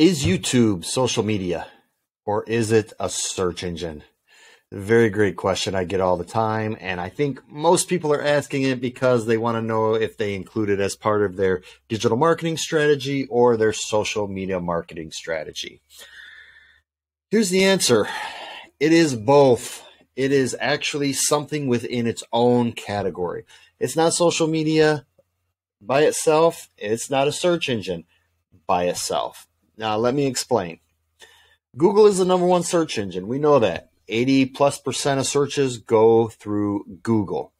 Is YouTube social media or is it a search engine? Very great question I get all the time. And I think most people are asking it because they want to know if they include it as part of their digital marketing strategy or their social media marketing strategy. Here's the answer it is both. It is actually something within its own category. It's not social media by itself, it's not a search engine by itself. Now, let me explain. Google is the number one search engine. We know that. 80 plus percent of searches go through Google.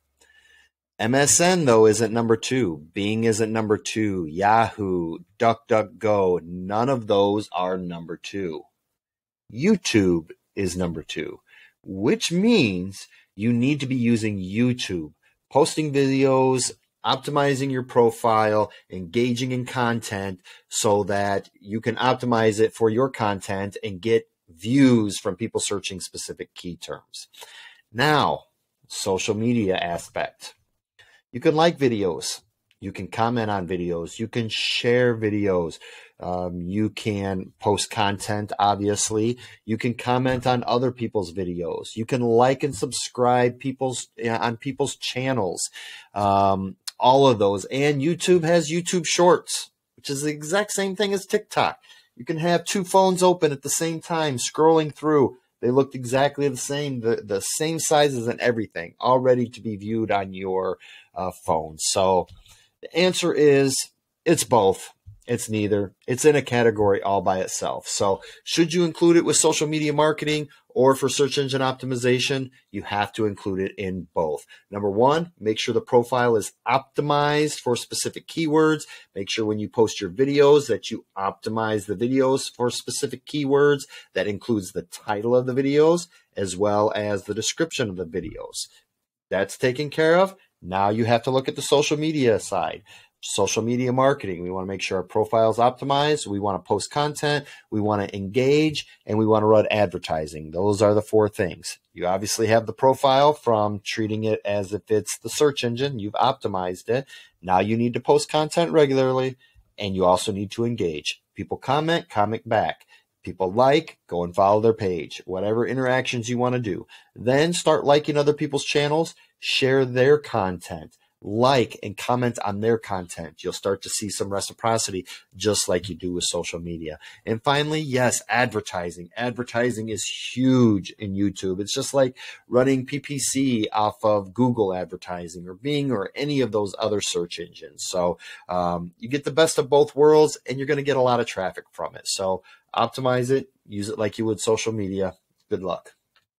MSN, though, isn't number two. Bing isn't number two. Yahoo, DuckDuckGo, none of those are number two. YouTube is number two, which means you need to be using YouTube, posting videos, optimizing your profile, engaging in content so that you can optimize it for your content and get views from people searching specific key terms. Now, social media aspect. You can like videos. You can comment on videos. You can share videos. Um, you can post content, obviously. You can comment on other people's videos. You can like and subscribe people's on people's channels. Um, all of those. And YouTube has YouTube Shorts, which is the exact same thing as TikTok. You can have two phones open at the same time, scrolling through. They looked exactly the same, the, the same sizes and everything, all ready to be viewed on your uh, phone. So the answer is it's both. It's neither. It's in a category all by itself. So, should you include it with social media marketing or for search engine optimization? You have to include it in both. Number one, make sure the profile is optimized for specific keywords. Make sure when you post your videos that you optimize the videos for specific keywords. That includes the title of the videos as well as the description of the videos. That's taken care of. Now you have to look at the social media side social media marketing. We want to make sure our profile is optimized. We want to post content. We want to engage and we want to run advertising. Those are the four things. You obviously have the profile from treating it as if it's the search engine. You've optimized it. Now you need to post content regularly and you also need to engage. People comment, comment back. People like, go and follow their page. Whatever interactions you want to do. Then start liking other people's channels, share their content like and comment on their content. You'll start to see some reciprocity just like you do with social media. And finally, yes, advertising. Advertising is huge in YouTube. It's just like running PPC off of Google advertising or Bing or any of those other search engines. So um, you get the best of both worlds and you're going to get a lot of traffic from it. So optimize it, use it like you would social media. Good luck.